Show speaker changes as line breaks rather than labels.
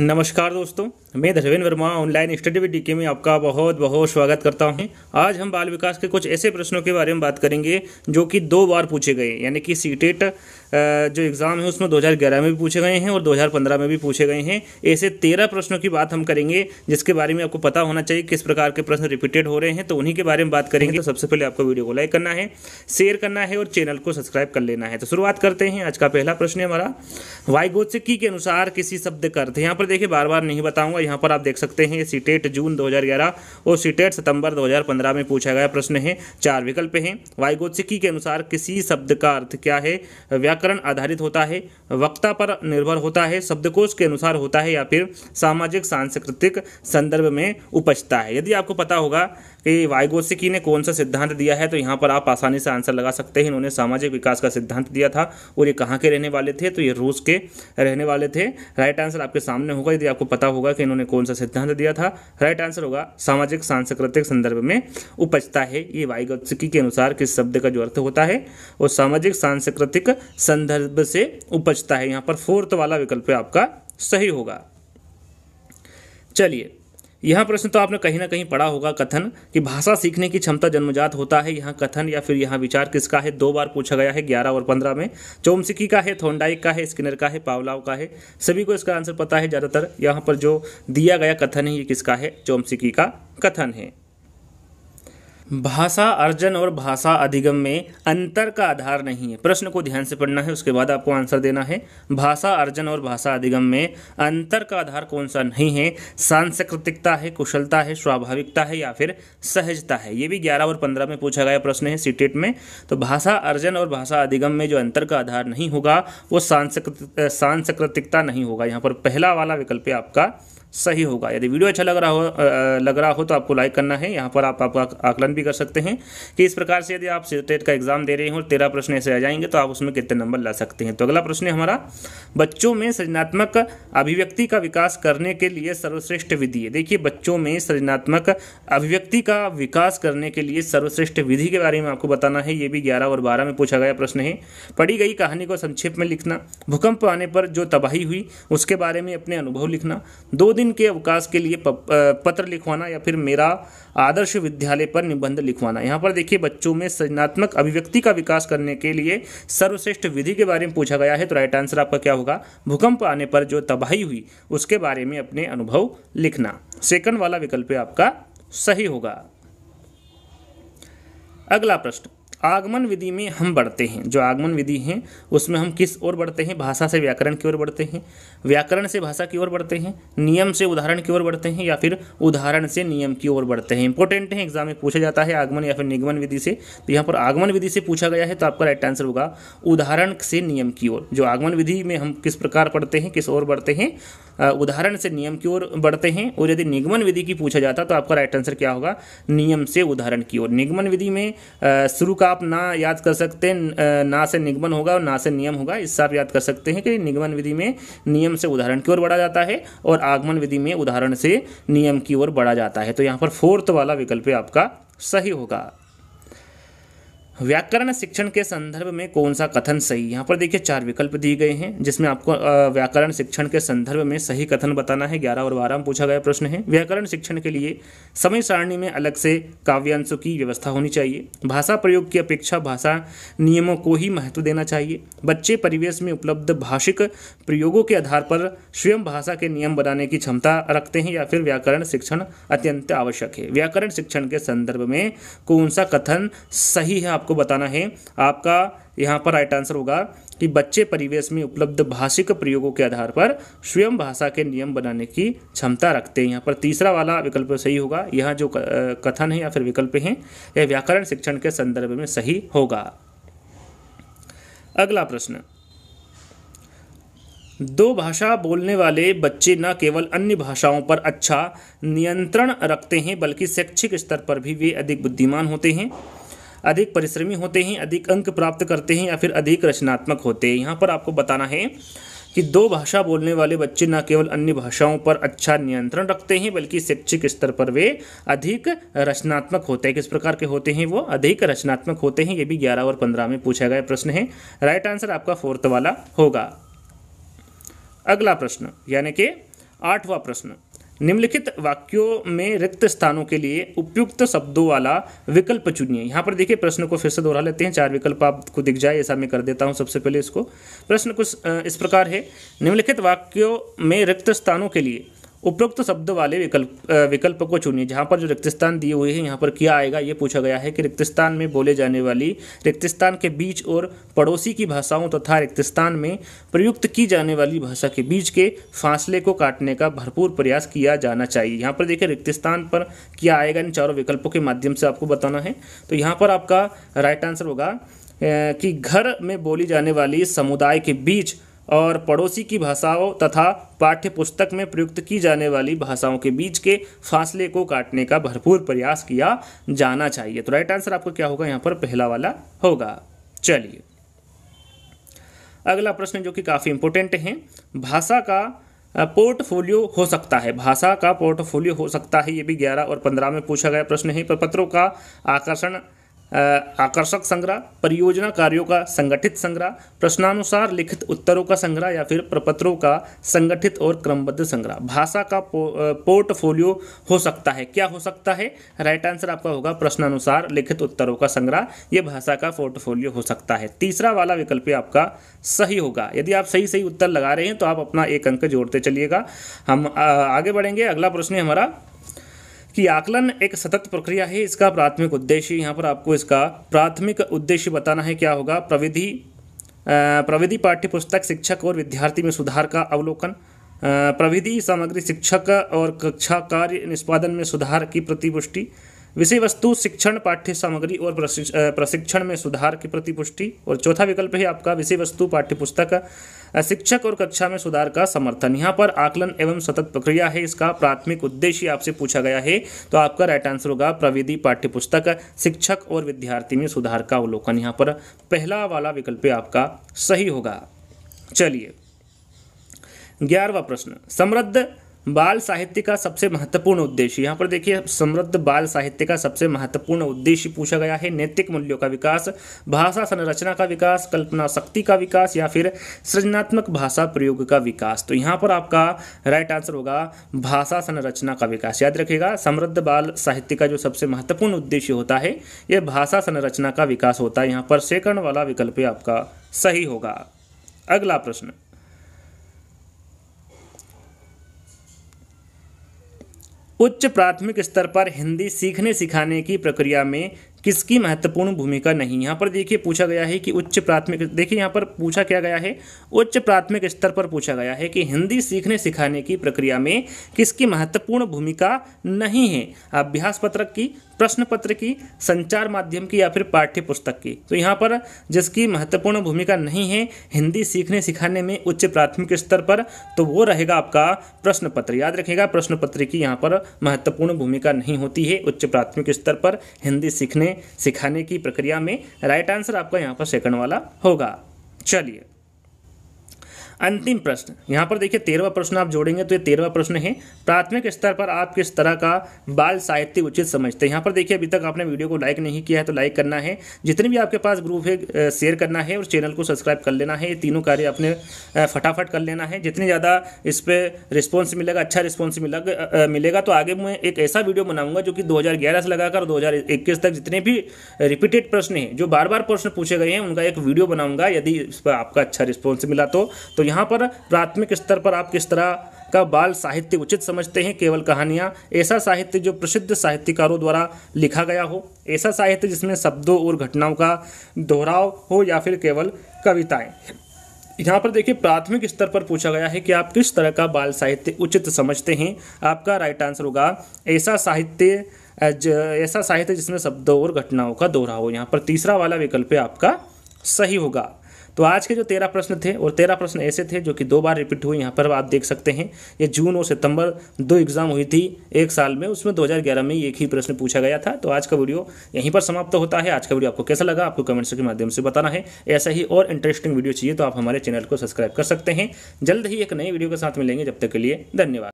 नमस्कार दोस्तों, मैं Dharmendra Verma online study with DK में आपका बहुत बहुत स्वागत करता हूँ। आज हम बाल विकास के कुछ ऐसे प्रश्नों के बारे में बात करेंगे जो कि दो बार पूछे गए, यानी कि सीटेट जो एग्ज़ाम है उसमें 2011 में भी पूछे गए हैं और 2015 में भी पूछे गए हैं। ऐसे तेरह प्रश्नों की बात हम करेंगे, जिसके बारे में आपको पता होना चाहिए किस प्रकार के प्रश्न रिपीटेड हो रहे हैं तो उन्हीं के बारे में बात करेंगे। तो सबसे पहले आपको वीडियो को लाइक करना है, शेयर करना है और चैनल को सब्सक्राइब कर लेना है। तो शुरुआत करते हैं आज का पहला प्रश्न है हमारा। वाइगोत्सिकी के अनुसार किसी शब्द का अर्थ यहाँ पर देखिए बार बार नहीं बताऊँगा, यहाँ पर आप देख सकते हैं, सीटेट जून 2011 और सीटेट सितंबर 2015 में पूछा गया प्रश्न है। चार विकल्प हैं। वाइगोत्सिकी के अनुसार किसी शब्द का अर्थ क्या है? व्याकरण आधारित होता है, वक्ता पर निर्भर होता है, शब्दकोश के अनुसार होता है या फिर सामाजिक, सांस्कृतिक संदर्भ में उपजता है। यदि आपको पता होगा कि वाइगोसिकी ने कौन सा सिद्धांत दिया है तो यहाँ पर आप आसानी से आंसर लगा सकते हैं। इन्होंने सामाजिक विकास का सिद्धांत दिया था और ये कहाँ के रहने वाले थे तो ये रूस के रहने वाले थे। राइट आंसर आपके सामने होगा, यदि आपको पता होगा कि इन्होंने कौन सा सिद्धांत दिया था। राइट आंसर होगा, सामाजिक, सांस्कृतिक संदर्भ में उपजता है। ये वाइगोत्सिकी के अनुसार किस शब्द का जो अर्थ होता है, वो सामाजिक, सांस्कृतिक संदर्भ से उपजता है। यहाँ पर फोर्थ वाला विकल्प आपका, सही होगा। चलिए, यह प्रश्न तो आपने कहीं ना कहीं पढ़ा होगा, कथन, कि भाषा सीखने की क्षमता जन्मजात होता है, यहाँ कथन या फिर यहाँ विचार किसका है? दो बार पूछा गया है, ग्यारह और पंद्रह में। चोमसिकी का है थोंडाइक का है, स्किनर का है, पावलाव का है। सभी को इसका आंसर पता है, ज़्यादातर यहाँ पर जो दिया गया कथन है, ये किसका है? चोमसिकी का कथन है। भाषा अर्जन और भाषा अधिगम में अंतर का आधार नहीं है। प्रश्न को ध्यान से पढ़ना है, उसके बाद आपको आंसर देना है। भाषा अर्जन और भाषा अधिगम में अंतर का आधार कौन सा नहीं है? सांस्कृतिकता है, कुशलता है, स्वाभाविकता है या फिर सहजता है? ये भी ग्यारह और पंद्रह में पूछा गया प्रश्न है सीटेट में। तो भाषा अर्जन और भाषा अधिगम में जो अंतर का आधार नहीं होगा, वो सांस्कृतिकता नहीं होगा। यहाँ पर पहला वाला विकल्प आपका सही होगा। यदि वीडियो अच्छा लग रहा हो लग रहा हो तो आपको लाइक करना है। यहाँ पर आप आपका आकलन भी कर सकते हैं कि इस प्रकार से यदि आप टेट का एग्ज़ाम दे रहे हो, तेरह प्रश्न ऐसे आ जाएँगे तो आप उसमें कितने नंबर ला सकते हैं? तो अगला प्रश्न है हमारा, बच्चों में सृजनात्मक अभिव्यक्ति का विकास करने के लिए सर्वश्रेष्ठ विधि है। देखिए, बच्चों में सृजनात्मक अभिव्यक्ति का विकास करने के लिए सर्वश्रेष्ठ विधि के बारे में आपको बताना है। ये भी ग्यारह और बारह में पूछा गया प्रश्न है। पढ़ी गई कहानी को संक्षेप में लिखना, भूकंप आने पर जो तबाही हुई, उसके बारे में अपने अनुभव लिखना। दो दिन के अवकाश के लिए पत्र लिखवाना या फिर मेरा आदर्श विद्यालय पर निबंध लिखवाना। यहाँ पर देखिए, बच्चों में सृजनात्मक अभिव्यक्ति का विकास करने के लिए सर्वश्रेष्ठ विधि के बारे में पूछा गया है। तो राइट आंसर आपका क्या होगा? भूकंप आने पर जो तबाही हुई, उसके बारे में अपने अनुभव लिखना। सेकंड वाला विकल्प आपका सही होगा। अगला प्रश्न। आगमन विधि में हम बढ़ते हैं। जो आगमन विधि है, उसमें हम किस ओर बढ़ते हैं? भाषा से व्याकरण की ओर बढ़ते हैं। व्याकरण से भाषा की ओर बढ़ते हैं। नियम से उदाहरण की ओर बढ़ते हैं या फिर उदाहरण से नियम की ओर बढ़ते हैं। इंपॉर्टेंट है एग्ज़ाम में पूछा जाता है आगमन या फिर निगमन विधि से। तो यहाँ पर आगमन विधि से पूछा गया है तो आपका राइट आंसर होगा उदाहरण से नियम की ओर। जो आगमन विधि में हम किस प्रकार पढ़ते हैं, किस ओर बढ़ते हैं? उदाहरण से नियम की ओर बढ़ते हैं और यदि निगमन विधि की पूछा जाता तो आपका राइट आंसर क्या होगा? नियम से उदाहरण की ओर। निगमन विधि में शुरू का आप ना याद कर सकते हैं, ना से निगमन होगा और ना से नियम होगा, इससे आप याद कर सकते हैं कि निगमन विधि में नियम से उदाहरण की ओर बढ़ा जाता है और आगमन विधि में उदाहरण से नियम की ओर बढ़ा जाता है। तो यहाँ पर फोर्थ वाला विकल्प आपका सही होगा। व्याकरण शिक्षण के संदर्भ में कौन सा कथन सही? यहाँ पर देखिए, चार विकल्प दिए गए हैं, जिसमें आपको व्याकरण शिक्षण के संदर्भ में सही कथन बताना है। ग्यारह और बारह में पूछा गया प्रश्न है। व्याकरण शिक्षण के लिए समय सारणी में अलग से काव्यांशों की व्यवस्था होनी चाहिए। भाषा प्रयोग की अपेक्षा भाषा नियमों को ही महत्व देना चाहिए। बच्चे परिवेश में उपलब्ध भाषिक प्रयोगों के आधार पर स्वयं भाषा के नियम बनाने की क्षमता रखते हैं या फिर व्याकरण शिक्षण अत्यंत आवश्यक है। व्याकरण शिक्षण के संदर्भ में कौन सा कथन सही है, आपको आपको बताना है। आपका यहाँ पर राइट आंसर होगा कि बच्चे परिवेश में उपलब्ध भाषिक प्रयोगों के आधार पर स्वयं भाषा के नियम बनाने की क्षमता रखते हैं। यहाँ पर तीसरा वाला विकल्प सही होगा। यह जो कथन है या फिर विकल्प हैं, यह व्याकरण शिक्षण के संदर्भ में सही होगा। अगला प्रश्न। दो भाषा बोलने वाले बच्चे न केवल अन्य भाषाओं पर अच्छा नियंत्रण रखते हैं, बल्कि शैक्षिक स्तर पर भी वे अधिक बुद्धिमान होते हैं। अधिक परिश्रमी होते हैं, अधिक अंक प्राप्त करते हैं या फिर अधिक रचनात्मक होते हैं। यहाँ पर आपको बताना है कि दो भाषा बोलने वाले बच्चे न केवल अन्य भाषाओं पर अच्छा नियंत्रण रखते हैं, बल्कि शैक्षिक स्तर पर वे अधिक रचनात्मक होते हैं। किस प्रकार के होते हैं वो? अधिक रचनात्मक होते हैं, ये भी ग्यारह और पंद्रह में पूछा गया प्रश्न है। राइट आंसर आपका फोर्थ वाला होगा। अगला प्रश्न, यानी कि आठवां प्रश्न। निम्नलिखित वाक्यों में रिक्त स्थानों के लिए उपयुक्त शब्दों वाला विकल्प चुनिए। यहाँ पर देखिए, प्रश्न को फिर से दोहरा लेते हैं। चार विकल्प आपको दिख जाए, ऐसा मैं कर देता हूँ सबसे पहले इसको। प्रश्न कुछ इस प्रकार है। निम्नलिखित वाक्यों में रिक्त स्थानों के लिए उपरोक्त शब्द वाले विकल्प विकल्प को चुनिए, जहाँ पर जो रिक्तस्थान दिए हुए हैं, यहाँ पर क्या आएगा? ये पूछा गया है कि रिक्तस्थान में बोले जाने वाली रिक्तस्थान के बीच और पड़ोसी की भाषाओं तथा रिक्तस्थान में प्रयुक्त की जाने वाली भाषा के बीच के फासले को काटने का भरपूर प्रयास किया जाना चाहिए। यहाँ पर देखिए रिक्तस्थान पर क्या आएगा? इन चारों विकल्पों के माध्यम से आपको बताना है। तो यहाँ पर आपका राइट आंसर होगा कि घर में बोली जाने वाली समुदाय के बीच और पड़ोसी की भाषाओं तथा पाठ्य पुस्तक में प्रयुक्त की जाने वाली भाषाओं के बीच के फासले को काटने का भरपूर प्रयास किया जाना चाहिए। तो राइट आंसर आपको क्या होगा? यहाँ पर पहला वाला होगा। चलिए। अगला प्रश्न जो कि काफ़ी इंपॉर्टेंट है। भाषा का पोर्टफोलियो हो सकता है। भाषा का पोर्टफोलियो हो सकता है, ये भी ग्यारह और पंद्रह में पूछा गया प्रश्न है प्रपत्रों का आकर्षण आकर्षक संग्रह परियोजना कार्यों का संगठित संग्रह प्रश्नानुसार लिखित उत्तरों का संग्रह या फिर प्रपत्रों का संगठित और क्रमबद्ध संग्रह। भाषा का पो, पोर्टफोलियो हो सकता है। क्या हो सकता है? राइट आंसर आपका होगा प्रश्नानुसार लिखित उत्तरों का संग्रह। ये भाषा का पोर्टफोलियो हो सकता है। तीसरा वाला विकल्प आपका सही होगा। यदि आप सही सही उत्तर लगा रहे हैं तो आप अपना एक अंक जोड़ते चलिएगा। हम आगे बढ़ेंगे। अगला प्रश्न है हमारा कि आकलन एक सतत प्रक्रिया है, इसका प्राथमिक उद्देश्य यहाँ पर आपको इसका प्राथमिक उद्देश्य बताना है क्या होगा। प्रविधि प्रविधि पाठ्यपुस्तक शिक्षक और विद्यार्थी में सुधार का अवलोकन प्रविधि सामग्री शिक्षक और कक्षा कार्य निष्पादन में सुधार की प्रतिपुष्टि विषय वस्तु, शिक्षण, पाठ्य सामग्री और प्रशिक्षण में सुधार की प्रतिपुष्टि। और चौथा विकल्प है आपका विषय वस्तु, पाठ्यपुस्तक शिक्षक और कक्षा में सुधार का समर्थन। यहाँ पर आकलन एवं सतत प्रक्रिया है, इसका प्राथमिक उद्देश्य आपसे पूछा गया है। तो आपका राइट आंसर होगा प्रविधि, पाठ्यपुस्तक, शिक्षक और विद्यार्थी में सुधार का अवलोकन। यहाँ पर पहला वाला विकल्प आपका, सही होगा। चलिए, ग्यारहवा प्रश्न। समृद्ध बाल साहित्य का सबसे महत्वपूर्ण उद्देश्य। यहाँ पर देखिए, समृद्ध बाल साहित्य का सबसे महत्वपूर्ण उद्देश्य पूछा गया है। नैतिक मूल्यों का विकास, भाषा संरचना का विकास, कल्पना शक्ति का विकास या फिर सृजनात्मक भाषा प्रयोग का विकास। तो यहाँ पर आपका राइट आंसर होगा, भाषा संरचना का विकास। याद रखिएगा, समृद्ध बाल साहित्य का जो सबसे महत्वपूर्ण उद्देश्य होता है यह भाषा संरचना का विकास होता है। यहाँ पर सेकंड वाला विकल्प आपका सही होगा। अगला प्रश्न। उच्च प्राथमिक स्तर पर हिंदी सीखने सिखाने की प्रक्रिया में किसकी महत्वपूर्ण भूमिका नहीं? यहाँ पर देखिए पूछा गया है कि उच्च प्राथमिक, देखिए यहाँ पर पूछा क्या गया है? उच्च प्राथमिक स्तर पर पूछा गया है कि हिंदी सीखने सिखाने की प्रक्रिया में किसकी महत्वपूर्ण भूमिका नहीं है? अभ्यास पत्रक की प्रश्न पत्र की, संचार माध्यम की या फिर पाठ्य पुस्तक की। तो यहाँ पर जिसकी महत्वपूर्ण भूमिका नहीं है हिंदी सीखने सिखाने में उच्च प्राथमिक स्तर पर तो वो रहेगा आपका प्रश्न पत्र याद रखेगा प्रश्न पत्र की यहाँ पर महत्वपूर्ण भूमिका नहीं होती है उच्च प्राथमिक स्तर पर हिंदी सीखने, सिखाने की प्रक्रिया में। राइट आंसर आपका यहाँ पर सेकंड वाला होगा। चलिए अंतिम प्रश्न। यहाँ पर देखिए तेरहवा प्रश्न आप जोड़ेंगे तो ये तेरहवा प्रश्न है। प्राथमिक स्तर पर आप किस तरह का बाल साहित्य उचित समझते हैं? यहाँ पर देखिए अभी तक आपने वीडियो को लाइक नहीं किया है तो लाइक करना है। जितने भी आपके पास ग्रुप है शेयर करना है और चैनल को सब्सक्राइब कर लेना है। ये तीनों कार्य आपने फटाफट कर लेना है। जितनी ज़्यादा इस पर रिस्पॉन्स मिलेगा अच्छा रिस्पॉन्स मिलेगा मिलेगा तो आगे मैं एक ऐसा वीडियो बनाऊँगा जो कि दो हज़ार ग्यारह से लगाकर दो हज़ार इक्कीस तक जितने भी रिपीटेड प्रश्न हैं जो बार बार प्रश्न पूछे गए हैं उनका एक वीडियो बनाऊँगा। यदि इस पर आपका अच्छा रिस्पॉन्स मिला तो, तो यहाँ पर प्राथमिक स्तर पर आप किस तरह का बाल साहित्य उचित समझते हैं? केवल कहानियाँ, ऐसा साहित्य जो प्रसिद्ध साहित्यकारों द्वारा लिखा गया हो, ऐसा साहित्य जिसमें शब्दों और घटनाओं का दोहराव हो या फिर केवल कविताएँ। यहाँ पर देखिए, प्राथमिक स्तर पर पूछा गया है कि आप किस तरह का बाल साहित्य उचित समझते हैं। आपका राइट आंसर होगा, ऐसा साहित्य ऐसा साहित्य जिसमें शब्दों और घटनाओं का दोहराव हो। यहाँ पर तीसरा वाला विकल्प आपका सही होगा। तो आज के जो तेरह प्रश्न थे और तेरह प्रश्न ऐसे थे जो कि दो बार रिपीट हुए, यहाँ पर आप देख सकते हैं। ये जून और सितंबर दो एग्ज़ाम हुई थी एक साल में, उसमें 2011 में एक ही प्रश्न पूछा गया था। तो आज का वीडियो यहीं पर समाप्त होता है। आज का वीडियो आपको कैसा लगा, आपको कमेंट्स के माध्यम से बताना है। ऐसा ही और इंटरेस्टिंग वीडियो चाहिए तो आप हमारे चैनल को सब्सक्राइब कर सकते हैं। जल्द ही एक नई वीडियो के साथ मिलेंगे। जब तक के लिए धन्यवाद।